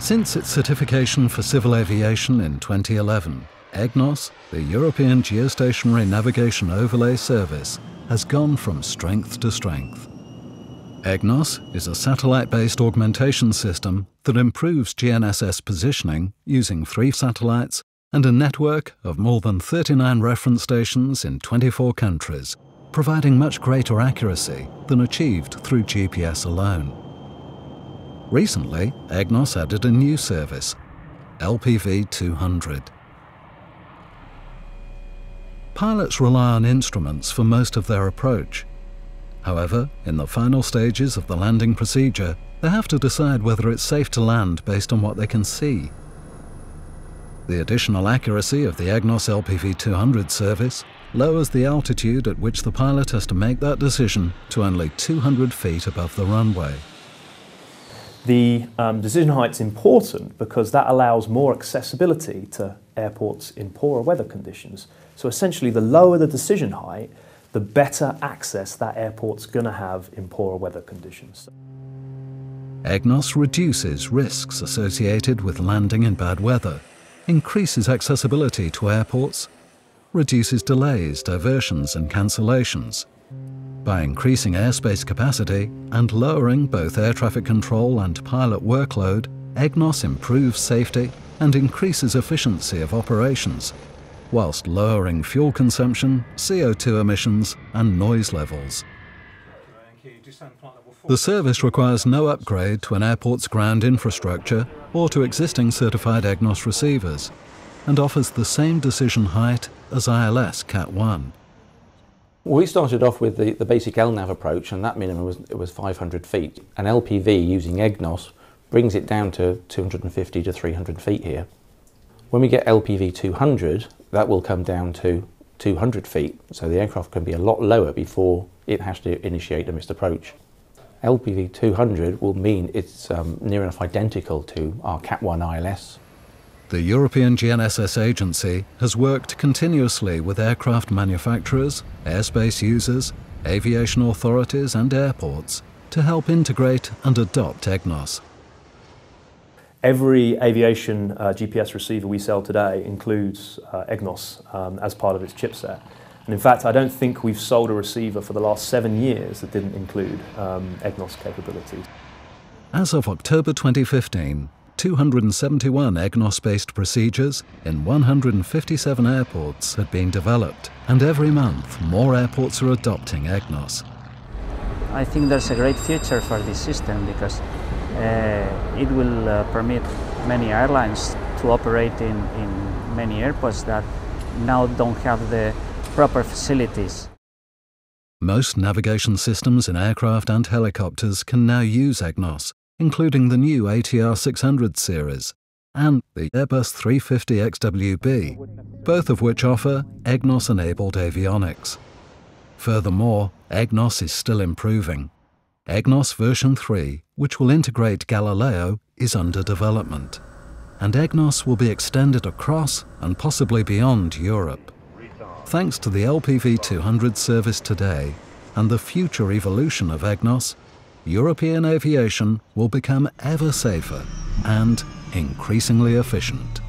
Since its certification for civil aviation in 2011, EGNOS, the European Geostationary Navigation Overlay Service, has gone from strength to strength. EGNOS is a satellite-based augmentation system that improves GNSS positioning using three satellites and a network of more than 39 reference stations in 24 countries, providing much greater accuracy than achieved through GPS alone. Recently, EGNOS added a new service, LPV 200. Pilots rely on instruments for most of their approach. However, in the final stages of the landing procedure, they have to decide whether it's safe to land based on what they can see. The additional accuracy of the EGNOS LPV-200 service lowers the altitude at which the pilot has to make that decision to only 200 feet above the runway. The um, decision height is important because that allows more accessibility to airports in poorer weather conditions. So essentially, the lower the decision height, the better access that airport's going to have in poorer weather conditions. EGNOS reduces risks associated with landing in bad weather, increases accessibility to airports, reduces delays, diversions and cancellations. By increasing airspace capacity and lowering both air traffic control and pilot workload, EGNOS improves safety and increases efficiency of operations, whilst lowering fuel consumption, CO2 emissions and noise levels. The service requires no upgrade to an airport's ground infrastructure or to existing certified EGNOS receivers, and offers the same decision height as ILS Cat 1. We started off with the, the basic LNAV approach, and that minimum was, it was 500 feet. An LPV using EGNOS brings it down to 250 to 300 feet here. When we get LPV 200, that will come down to 200 feet, so the aircraft can be a lot lower before it has to initiate a missed approach. LPV 200 will mean it's um, near enough identical to our Cat 1 ILS. The European GNSS Agency has worked continuously with aircraft manufacturers, airspace users, aviation authorities and airports to help integrate and adopt EGNOS. Every aviation uh, GPS receiver we sell today includes uh, EGNOS um, as part of its chipset. And in fact, I don't think we've sold a receiver for the last seven years that didn't include um, EGNOS capabilities. As of October 2015, 271 EGNOS-based procedures in 157 airports had been developed, and every month more airports are adopting EGNOS. I think there's a great future for this system because uh, it will uh, permit many airlines to operate in, in many airports that now don't have the proper facilities. Most navigation systems in aircraft and helicopters can now use EGNOS, including the new ATR 600 series and the Airbus 350 XWB, both of which offer EGNOS-enabled avionics. Furthermore, EGNOS is still improving. EGNOS version 3, which will integrate Galileo, is under development, and EGNOS will be extended across and possibly beyond Europe. Thanks to the LPV 200 service today and the future evolution of EGNOS, European aviation will become ever safer and increasingly efficient.